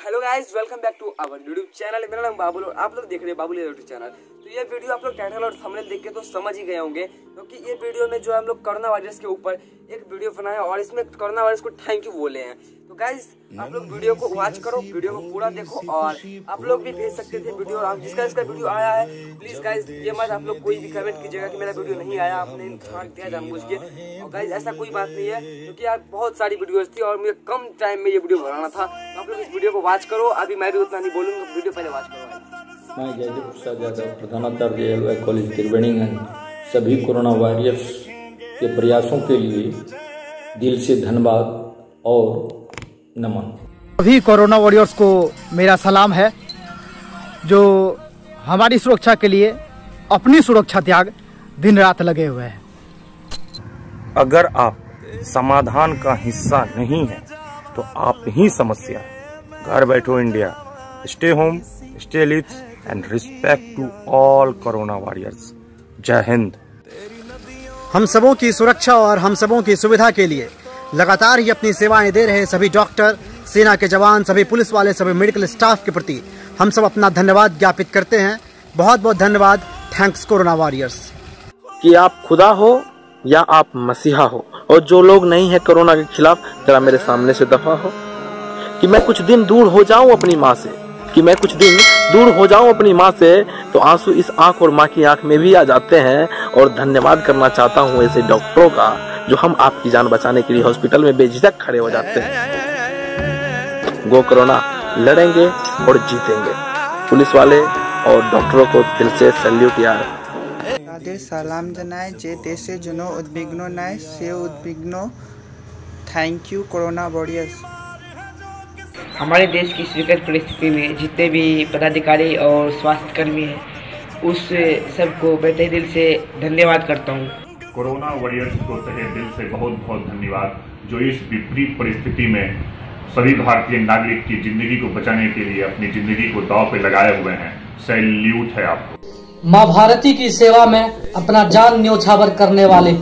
Hello guys, welcome back to our YouTube channel. मेरा नाम बाबुल और आप लोग देख रहे हैं बाबुल यूट्यूब चैनल। तो ये वीडियो आप लोग टाइटल और थंबनेल देख के तो समझ ही गए होंगे, क्योंकि ये वीडियो में जो हम लोग कोरोना वायरस के ऊपर एक वीडियो बनाया और इसमें कोरोना वायरस को थैंक यू बोले हैं। तो गाइस आप लोग वीडियो को वॉच करो वीडियो को पूरा देखो और आप लोग भी भेज सकते थे वीडियो और जिसका इसका वीडियो आया है प्लीज़ गाइस ये मत आप लोग कोई भी कमेंट कीजिएगा कि मेरा वीडियो नहीं आया आपने छाट दिया जानबूझ के और गाइस ऐसा कोई बात नहीं है क्योंकि यार बहुत सारी वीडियोस थी और मुझे कम टाइम में ये वीडियो बनाना था। तो आप लोग इस वीडियो को वॉच करो अभी मैं भी उतना नहीं बोलूँगा वीडियो पहले वॉच करो। मैं जयदेव प्रसाद यादव प्रधानाचार्य एल कॉलेज त्रिवेणीगंज सभी कोरोना वारियर्स के प्रयासों के लिए दिल से धन्यवाद और नमन। सभी कोरोना वॉरियर्स को मेरा सलाम है जो हमारी सुरक्षा के लिए अपनी सुरक्षा त्याग दिन रात लगे हुए हैं। अगर आप समाधान का हिस्सा नहीं है तो आप ही समस्या। घर बैठो India. Stay home stay live and respect to all corona warriors जय हिंद। हम सबों की सुरक्षा और हम सबों की सुविधा के लिए लगातार ही अपनी सेवाएँ दे रहे सभी डॉक्टर, सेना के जवान, सभी पुलिस वाले, सभी मेडिकल स्टाफ के प्रति हम सब अपना धन्यवाद ज्ञापित करते हैं। बहुत बहुत धन्यवाद। Thanks corona warriors. कि आप खुदा हो या आप मसीहा हो, और जो लोग नहीं है कोरोना के खिलाफ, जरा मेरे सामने से दफ़ा हो। कि मैं कुछ दिन दूर हो जाऊँ अपनी माँ से, कि मैं कुछ दिन दूर हो जाऊँ अपनी माँ से तो आँसू इस आँख और माँ की आँख में भी आ जाते हैं, और धन्यवाद करना चाहता हूँ ऐसे डॉक्टरों का। जो हम आपकी जान बचाने के लिए हॉस्पिटल में बेझिझक खड़े हो जाते हैं गो कोरोना लड़ेंगे और जीतेंगे पुलिस वाले और डॉक्टरों को दिल से सैल्यूट यार তাদের সালাম জানায় যে দেশে যেন উদ্বিগ্ন নাই সে উদ্বিগ্ন থ্যাংক ইউ করোনা वॉरियर्स हमारे देश की विकट परिस्थिति में जितने भी पदाधिकारी और स्वास्थ्यकर्मी हैं उस सबको मैं तहे दिल से धन्यवाद करता हूँ कोरोना वॉरियर्स को तहे दिल से बहुत बहुत धन्यवाद, जो इस विपरीत परिस्थिति में सभी भारतीय नागरिक की ज़िंदगी को बचाने के लिए अपनी ज़िंदगी को दाव पे लगाए हुए हैं। सैल्यूट है आपको। माँ भारती की सेवा में अपना जान न्योछावर करने वाले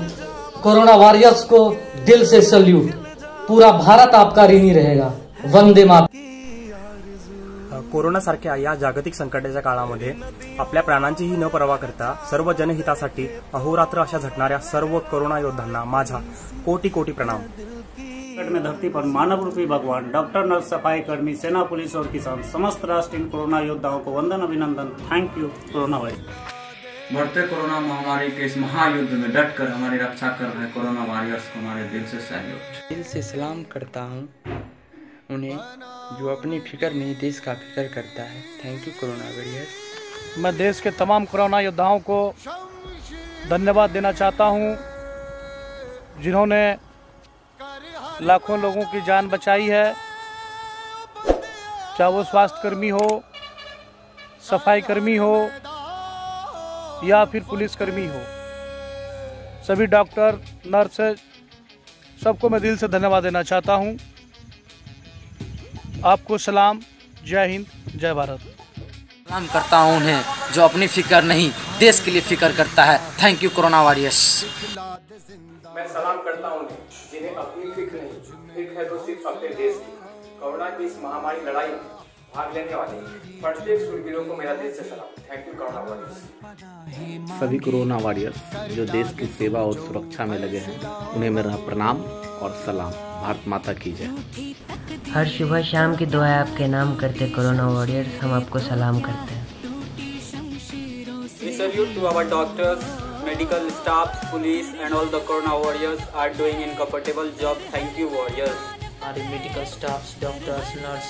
कोरोना वॉरियर्स को दिल से सल्यूट। पूरा भारत आपका ऋणी रहेगा। वंदे मातरम। कोरोनासारख्या या जागतिक संकटाच्या काळामध्ये आपल्या प्राणांचीही न पर्वा करता सर्व जनहितासाठी अहोरात्र अशा झटणाऱ्या सर्व कोरोना योद्धांना माझा कोटी कोटी प्रणाम. संकट में धरती पर मानव रूपी भगवान डॉक्टर नर्स सफ़ाई कर्मी सेना पुलिस और किसान समस्त राष्ट्रीय कोरोना योद्धाओं को वंदन अभिनंदन थैंक यू कोरोना वायरस बढ़ते कोरोना महामारी के इस महायुद्ध में डट कर हमारी रक्षा कर रहे कोरोना वॉरियर्स को हमारे दिल से सैल्यूट दिल से सलाम करता हूँ। उन्हें, जो अपनी फ़िक्र में ही देश का फ़िक्र करता है। थैंक यू कोरोना वॉरियर्स मैं देश के तमाम कोरोना योद्धाओं को धन्यवाद देना चाहता हूँ, जिन्होंने लाखों लोगों की जान बचाई है। चाहे वो स्वास्थ्य कर्मी हो सफ़ाई कर्मी हो, या फिर पुलिस कर्मी हो, सभी डॉक्टर नर्स सबको मैं दिल से धन्यवाद देना चाहता हूँ। आपको सलाम जय हिंद जय भारत। सलाम करता हूँ उन्हें जो अपनी फ़िक्र नहीं देश के लिए फ़िक्र करता है। थैंक यू कोरोना वॉरियर्स मैं सलाम करता हूँ जिन्हें अपनी फ़िक्र नहीं फ़िक्र है तो सिर्फ़ अपने देश की। कोरोना की इस महामारी लड़ाई में भाग लेने वाले प्रत्येक सूरवीरों को मेरा दिल से सलाम। थैंक यू कोरोना वॉरियर्स सभी कोरोना वॉरियर्स जो देश की सेवा और सुरक्षा में लगे हैं उन्हें मेरा प्रणाम और सलाम। भारत माता की जय। हर सुबह शाम की दुआ आपके नाम करते कोरोना वॉरियर्स हम आपको सलाम करते हैं। We salute to our doctors, medical staff, police and all the corona warriors are doing incomparable job. Thank you warriors. हमारे मेडिकल स्टाफ डॉक्टर्स नर्स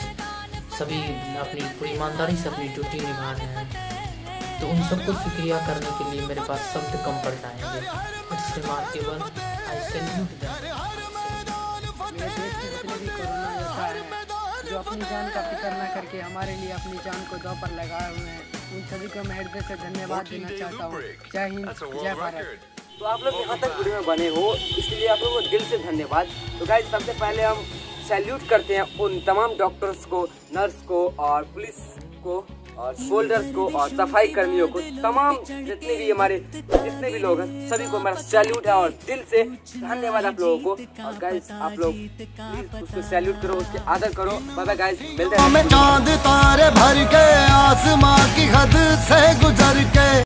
सभी अपनी पूरी ईमानदारी से अपनी ड्यूटी निभा रहे हैं। तो उन सबको शुक्रिया करने के लिए मेरे पास शब्द कम पड़ जाएँगे इट्स रिमार्केबल आई सैल्यूट मेरे देश के जितने भी कोरोना योद्धा हैं जो अपनी जान का फ़िक्र न करके हमारे लिए अपनी जान को दो पर लगाए हुए हैं। उन सभी को मैं हृदय से धन्यवाद देना चाहता हूँ। जय हिंद जय भारत। तो आप लोग यहाँ तक वीडियो में बने हो इसलिए आप लोगों को दिल से धन्यवाद। तो गाइज़ सबसे पहले हम सैल्यूट करते हैं उन तमाम डॉक्टर्स को, नर्स को और पुलिस को और फोल्डर्स को और सफ़ाई कर्मियों को। तमाम जितने भी हमारे, जितने भी लोग हैं, सभी को मेरा सैल्यूट है और दिल से धन्यवाद आप लोगों को। और गाइस आप लोग उसको सैल्यूट करो, उसके आदर करो। बाबा गाइस मिलते हैं। चाँद तारे भर के आसमां की हद से